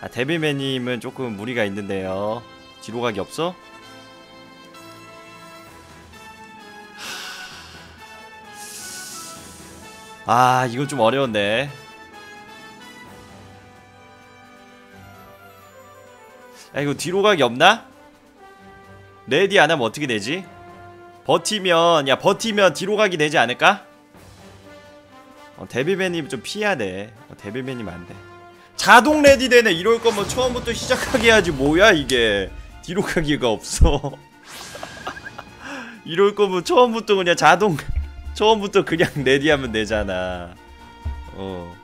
아 데뷔맨님은 조금 무리가 있는데요 뒤로 가기 없어? 아 이건 좀 어려운데 야 이거 뒤로 가기 없나? ready 안 하면 어떻게 되지? 버티면 야 버티면 뒤로 가기 되지 않을까? 어, 데뷔맨님 좀 피해야 돼 어, 데뷔맨님 안돼 자동 레디 되네 이럴 거면 처음부터 시작하게 해야지 뭐야 이게 뒤로 가기가 없어 이럴 거면 처음부터 그냥 자동 처음부터 그냥 레디하면 되잖아 어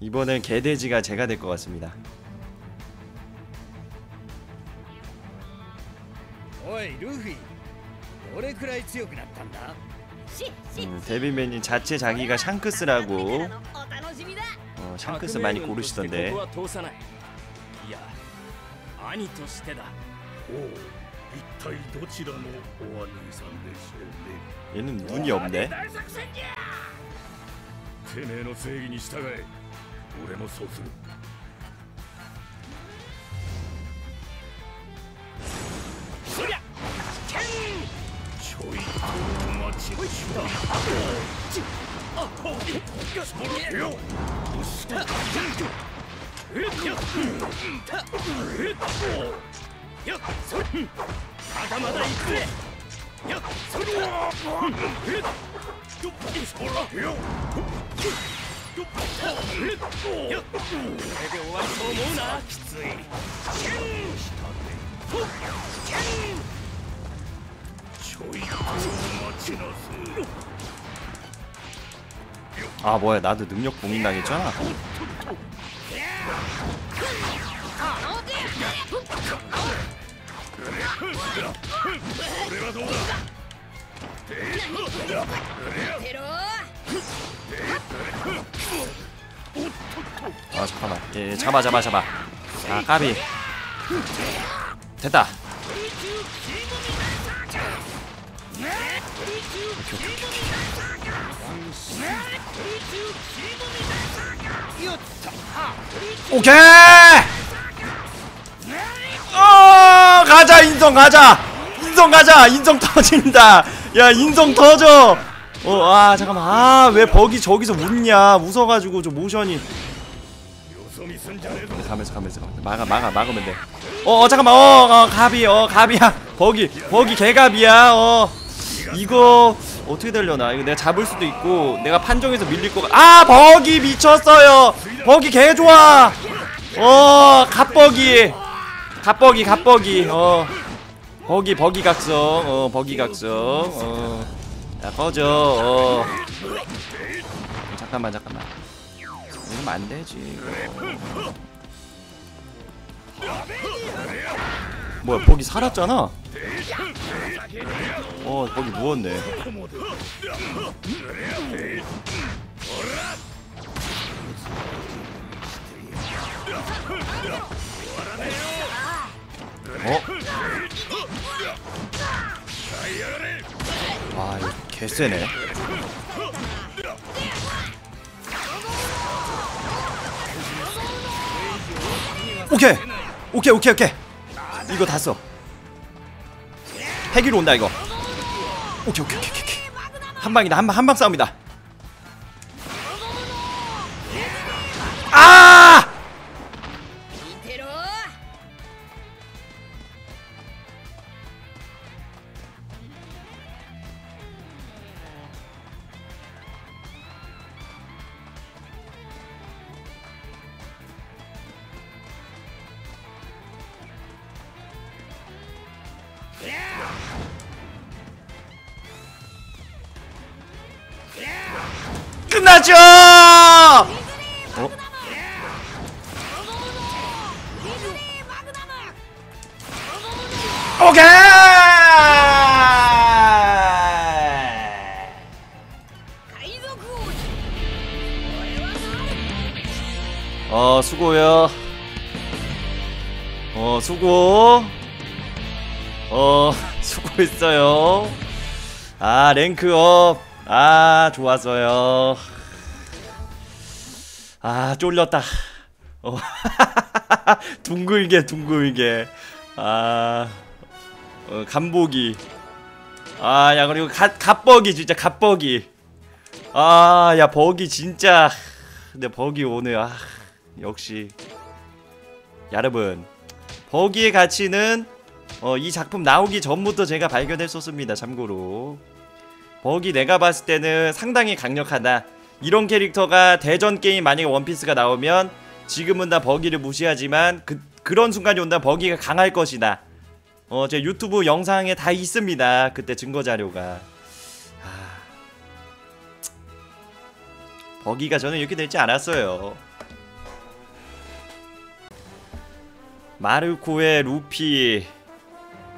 이번엔 개돼지가 제가 될 것 같습니다 おいルフィどれくらい強くなったんだ 음, 데뷔맨이 자체 자기가 샹크스라고. 어, 샹크스 많이 고르시던데. 얘는 눈이 없네. わりと思うなきつい。 아 뭐야 나도 능력 봉인당했잖아. 아 잠깐만. 예, 예, 잡아 잡아 잡아. 아 까비. 됐다. 오케이! 어, 가자, 인성 가자! 인성 가자! 인성 터진다! 야, 인성 터져! 어, 아, 잠깐만. 아, 왜 버기 저기서 웃냐. 웃어가지고, 저 모션이. 가면서, 가면서, 가면서. 막아, 막아, 막으면 돼. 어, 어 잠깐만. 어, 어, 갑이, 어, 갑이야. 버기, 버기, 개갑이야, 어. 이거 어떻게 되려나? 이거 내가 잡을 수도 있고 내가 판정에서 밀릴 거가 아 버기 미쳤어요. 버기 개 좋아. 어 갑버기. 갑버기 갑버기. 어. 버기 버기 각성. 어 버기 각성. 어야 꺼져. 어. 잠깐만 잠깐만. 이러면 안 되지 이거. 뭐야 거기 살았잖아? 어 거기 누웠네. 어? 와 이거 개쎄네. 오케이! 오케이 오케이 오케이 이거 다 써. 핵위로 온다 이거. 오케이 오케이 오케이 오케이. 한 방이다 한방 한 방 싸움이다. 끝나죠! 어? 오케이! 어, 수고야. 어, 수고. 어, 수고했어요. 아, 랭크업. 아, 좋았어요. 아 쫄렸다. 어. 둥글게 둥글게. 아 어, 간보기 아야 그리고 갓, 갓버기 진짜 갓버기. 아야 버기 진짜. 근데 버기 오늘 아 역시. 여러분. 버기의 가치는 어, 이 작품 나오기 전부터 제가 발견했었습니다 참고로. 버기 내가 봤을 때는 상당히 강력하다 이런 캐릭터가 대전 게임 만약에 원피스가 나오면 지금은 다 버기를 무시하지만 그, 그런 순간이 온다 버기가 강할 것이다. 어, 제 유튜브 영상에 다 있습니다. 그때 증거 자료가. 아, 버기가 저는 이렇게 될지 않았어요. 마르코의 루피.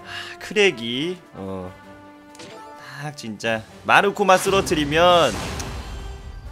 아, 크랙이. 어, 딱 진짜 마르코만 쓰러트리면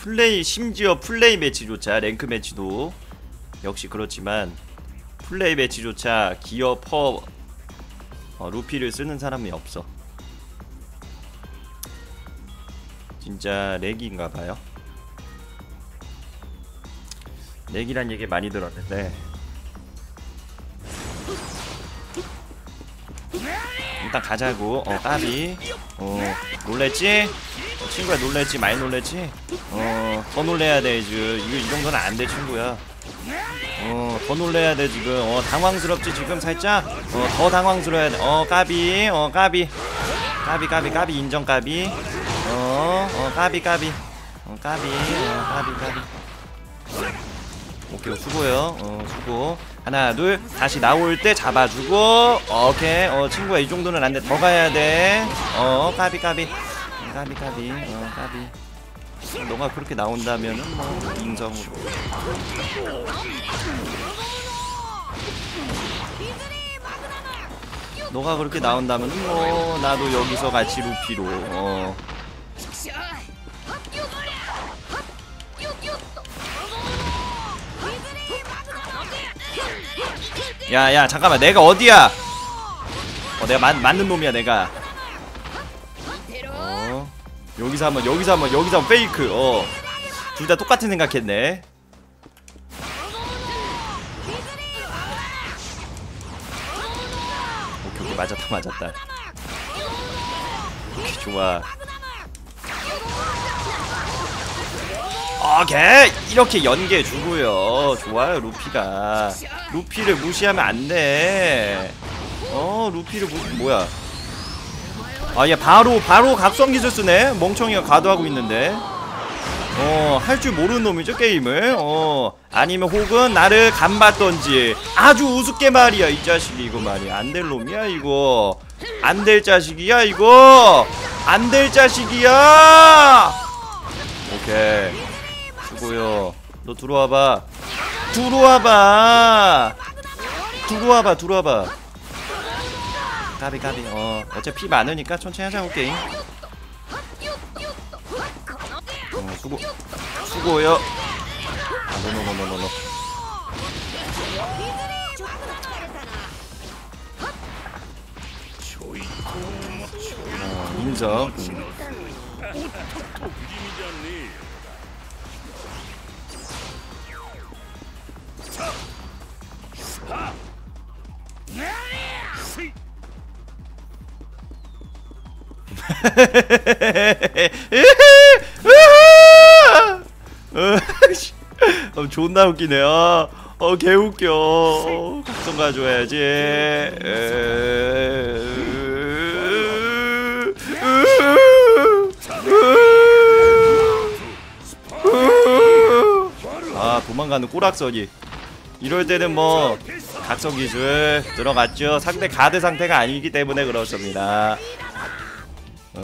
플레이 심지어 player match조차 rank match도. 역시 그렇지만 player match조차 gear four 어, 루피를 쓰는 사람이 없어. 진짜 lag인가봐요. lag이란 얘기 많이 들었는데 일단 가자고. 어 까비. 어 놀랬지? 어, 친구야 놀랬지? 많이 놀랬지? 어더 놀래야 돼 이제 이거 이 정도는 안 돼 친구야. 어더 놀래야 돼 지금. 어 당황스럽지 지금 살짝? 어더 당황스러워야 돼어 까비. 어 까비. 까비 까비 까비. 인정 까비. 어어 까비 까비. 어 까비. 어 까비 까비 오케이 수고요. 어 수고. 하나 둘 다시 나올 때 잡아주고. 오케이. 어 친구야 이 정도는 안 돼. 더 가야 돼어 까비 까비. 음, 까비 까비. 어 까비. 너가 그렇게 나온다면은 뭐 인정으로. 너가 그렇게 나온다면은 뭐 나도 여기서 같이 루피로. 어 야야 잠깐만. 내가 어디야? 어 내가 맞, 맞는 놈이야 내가. 어? 여기서 한번 여기서 한번 여기서 한번 페이크. 어둘 다 똑같은 생각했네. 오케이 오케이. 맞았다 맞았다. 오케이 좋아 오케이. 이렇게 연계 주고요. 좋아요 루피가. 루피를 무시하면 안돼. 어 루피를 무 뭐야? 아 얘 바로 바로 각성 기술 쓰네. 멍청이가 가도하고 있는데. 어 할 줄 모르는 놈이죠 게임을? 어 아니면 혹은 나를 간봤던지. 아주 우습게 말이야 이 자식이. 이거 말이야 안 될 놈이야 이거. 안 될 자식이야 이거. 안 될 자식이야. 오케이 수고요. 너 들어와봐. 들어와봐. 들어와봐 들어와봐. 까비 까비. 어 어차피 피 많으니까 천천히 하자고 게임. 어 수고 수고요. 아 노노노노노노. 어 인정. 음. 어, 존나 웃기네. 어, 어 개웃겨. 어, 각성 가져야지. 아 도망가는 꼬락서기. 이럴 때는 뭐 각성 기술 들어갔죠. 상대 가드 상태가 아니기 때문에 그렇습니다. 어,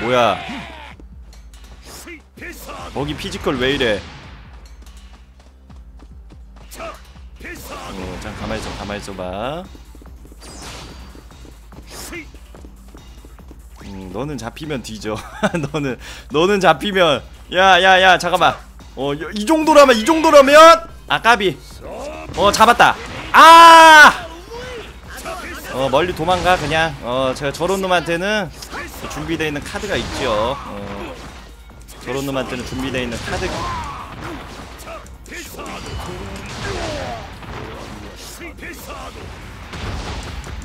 뭐야? 거기 physical 왜 이래. 어, 잠 가만히 있어 가만히 있어봐. 음, 너는 잡히면 뒤져 너는 너는 잡히면 야야야 잠깐만 어 이 정도라면 이 정도라면 아까비. 어 잡았다. 아! 어 멀리 도망가 그냥. 어 제가 저런 놈한테는 준비되어 있는 카드가 있죠. 어 저런 놈한테는 준비되어 있는 카드.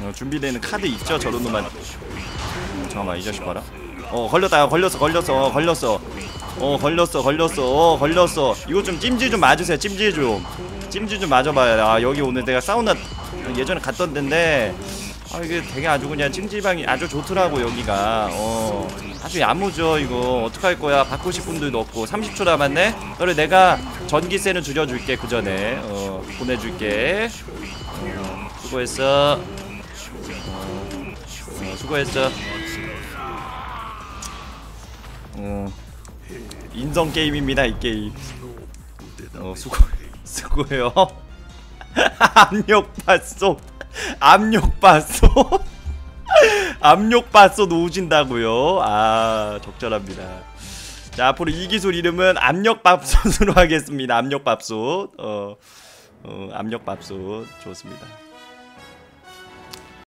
어, 준비되어 있는 카드 있죠 저런 놈한테. 어, 잠깐만 이 자식 봐라. 어 걸렸다 걸렸어 걸렸어 어, 걸렸어 어 걸렸어 걸렸어. 어 걸렸어. 이거 좀 찜질 좀 맞으세요 찜질 좀. 찜질 좀 맞아봐요. 아 여기 오늘 내가 사우나 예전에 갔던 데인데 아 이게 되게 아주 그냥 찜질방이 아주 좋더라고 여기가. 어 아주 야무져 이거. 어떡할 거야? 받고 싶은 분들도 없고. 30초 남았네? 그래 내가 전기세는 줄여줄게 그 전에. 어 보내줄게. 어, 수고했어 어, 수고했어. 어, 인성 게임입니다 이 게임. 어 수고 수고해요. 압력밥솥 압력밥솥. 압력밥솥 오진다고요? 아 적절합니다. 자 앞으로 이 기술 이름은 압력밥솥으로 하겠습니다. 압력밥솥. 어, 어 압력밥솥. 좋습니다